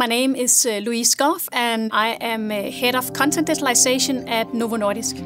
My name is uh, Louise Skov, and I am uh, head of content digitalization at Novo Nordisk.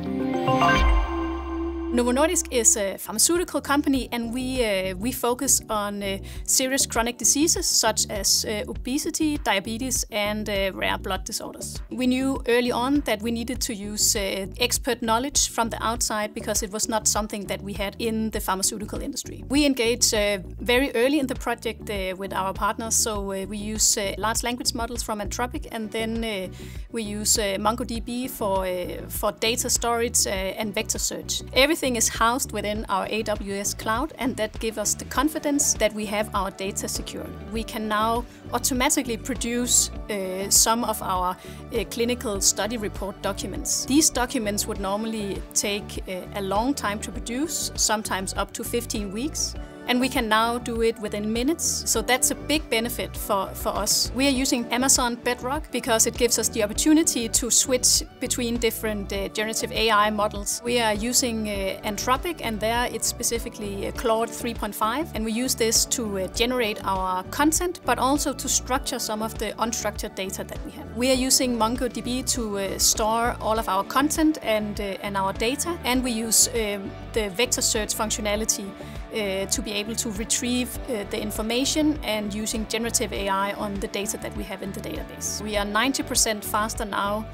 Novo Nordisk is a pharmaceutical company and we, uh, we focus on uh, serious chronic diseases such as uh, obesity, diabetes and uh, rare blood disorders. We knew early on that we needed to use uh, expert knowledge from the outside because it was not something that we had in the pharmaceutical industry. We engaged uh, very early in the project with our partners, so we use large language models from Anthropic and then we use MongoDB for, for data storage and vector search. Everything Everything is housed within our AWS cloud and that gives us the confidence that we have our data secure. We can now automatically produce uh, some of our uh, clinical study report documents. These documents would normally take uh, a long time to produce, sometimes up to 15 weeks and we can now do it within minutes. So that's a big benefit for, for us. We are using Amazon Bedrock because it gives us the opportunity to switch between different uh, generative AI models. We are using uh, Anthropic and there it's specifically uh, Claude 3.5 and we use this to uh, generate our content but also to structure some of the unstructured data that we have. We are using MongoDB to uh, store all of our content and, uh, and our data and we use um, the vector search functionality to be able to retrieve uh, the information and using generative AI on the data that we have in the database. We are 90% faster now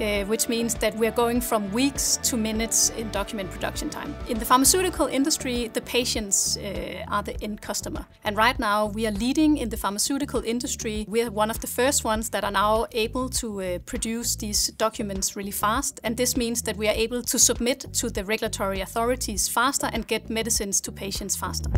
uh, which means that we're going from weeks to minutes in document production time. In the pharmaceutical industry, the patients uh, are the end customer. And right now, we are leading in the pharmaceutical industry. We're one of the first ones that are now able to uh, produce these documents really fast. And this means that we are able to submit to the regulatory authorities faster and get medicines to patients faster.